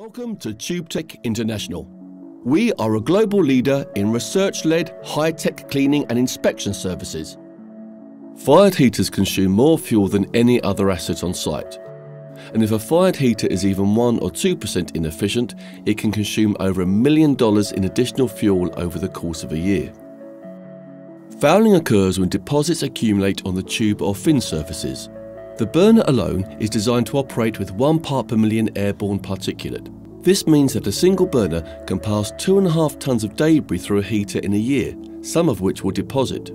Welcome to TubeTech International. We are a global leader in research led high tech cleaning and inspection services. Fired heaters consume more fuel than any other asset on site. And if a fired heater is even 1 or 2% inefficient, it can consume over a million dollars in additional fuel over the course of a year. Fouling occurs when deposits accumulate on the tube or fin surfaces. The burner alone is designed to operate with 1 part per million airborne particulate. This means that a single burner can pass 2.5 tonnes of debris through a heater in a year, some of which will deposit.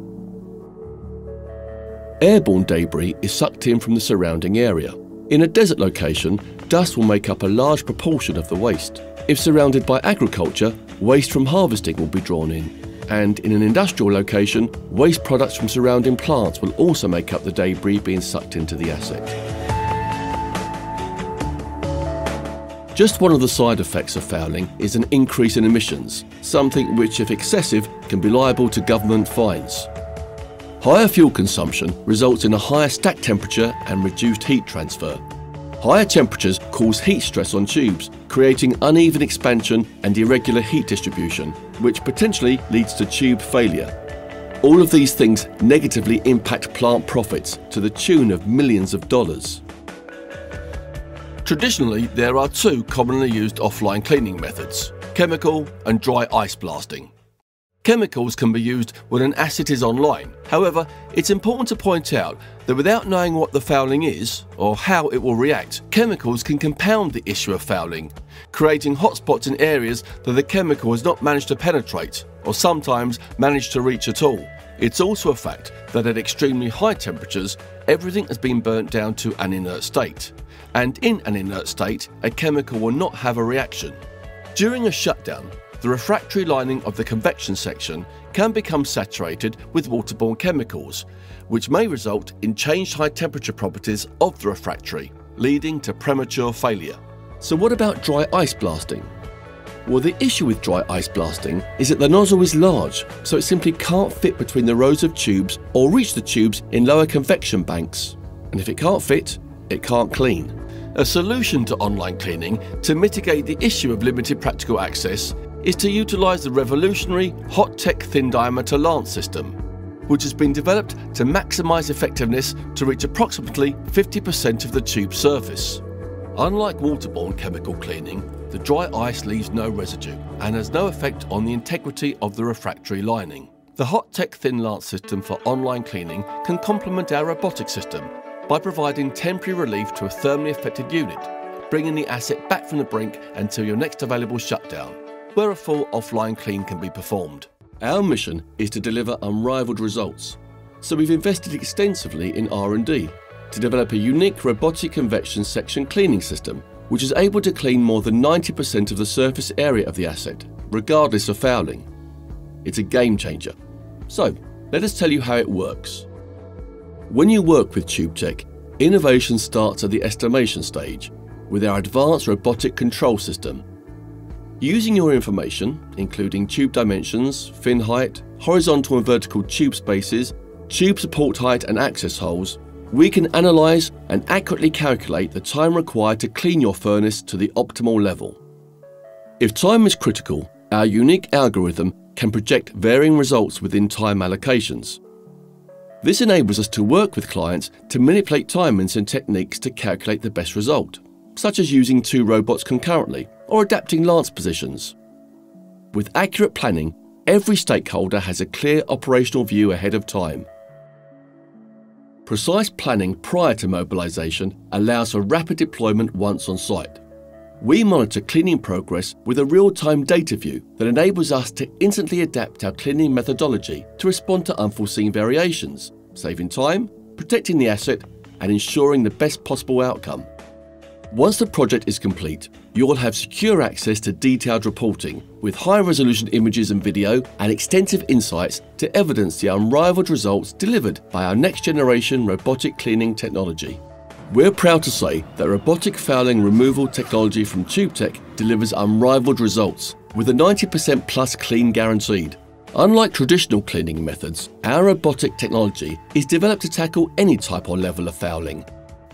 Airborne debris is sucked in from the surrounding area. In a desert location, dust will make up a large proportion of the waste. If surrounded by agriculture, waste from harvesting will be drawn in. And in an industrial location, waste products from surrounding plants will also make up the debris being sucked into the asset. Just one of the side effects of fouling is an increase in emissions, something which, if excessive, can be liable to government fines. Higher fuel consumption results in a higher stack temperature and reduced heat transfer. Higher temperatures cause heat stress on tubes, creating uneven expansion and irregular heat distribution, which potentially leads to tube failure. All of these things negatively impact plant profits to the tune of millions of dollars. Traditionally, there are two commonly used offline cleaning methods chemical and dry ice blasting. Chemicals can be used when an asset is online. However, it's important to point out that without knowing what the fouling is or how it will react, chemicals can compound the issue of fouling, creating hotspots in areas that the chemical has not managed to penetrate or sometimes managed to reach at all. It's also a fact that at extremely high temperatures, everything has been burnt down to an inert state. And in an inert state, a chemical will not have a reaction. During a shutdown, the refractory lining of the convection section can become saturated with waterborne chemicals, which may result in changed high temperature properties of the refractory, leading to premature failure. So, what about dry ice blasting? Well, the issue with dry ice blasting is that the nozzle is large, so it simply can't fit between the rows of tubes or reach the tubes in lower convection banks. And if it can't fit, it can't clean. A solution to online cleaning to mitigate the issue of limited practical access is to utilise the revolutionary Hot-Tech thin diameter lance system, which has been developed to maximise effectiveness to reach approximately 50% of the tube surface. Unlike waterborne chemical cleaning, the dry ice leaves no residue and has no effect on the integrity of the refractory lining. The Hot-Tech thin lance system for online cleaning can complement our robotic system by providing temporary relief to a thermally affected unit, bringing the asset back from the brink until your next available shutdown where a full offline clean can be performed. Our mission is to deliver unrivaled results, so we've invested extensively in R&D to develop a unique robotic convection section cleaning system which is able to clean more than 90% of the surface area of the asset, regardless of fouling. It's a game changer. So, let us tell you how it works. When you work with TubeTech, innovation starts at the estimation stage with our advanced robotic control system Using your information, including tube dimensions, fin height, horizontal and vertical tube spaces, tube support height and access holes, we can analyse and accurately calculate the time required to clean your furnace to the optimal level. If time is critical, our unique algorithm can project varying results within time allocations. This enables us to work with clients to manipulate timings and techniques to calculate the best result, such as using two robots concurrently or adapting lance positions. With accurate planning, every stakeholder has a clear operational view ahead of time. Precise planning prior to mobilisation allows for rapid deployment once on site. We monitor cleaning progress with a real-time data view that enables us to instantly adapt our cleaning methodology to respond to unforeseen variations, saving time, protecting the asset and ensuring the best possible outcome. Once the project is complete, you will have secure access to detailed reporting with high resolution images and video and extensive insights to evidence the unrivaled results delivered by our next generation robotic cleaning technology. We're proud to say that robotic fouling removal technology from TubeTech delivers unrivaled results with a 90% plus clean guaranteed. Unlike traditional cleaning methods, our robotic technology is developed to tackle any type or level of fouling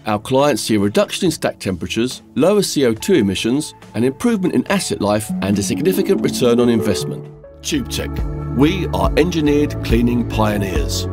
Our clients see a reduction in stack temperatures, lower CO2 emissions, an improvement in asset life, and a significant return on investment. TubeTech. We are engineered cleaning pioneers.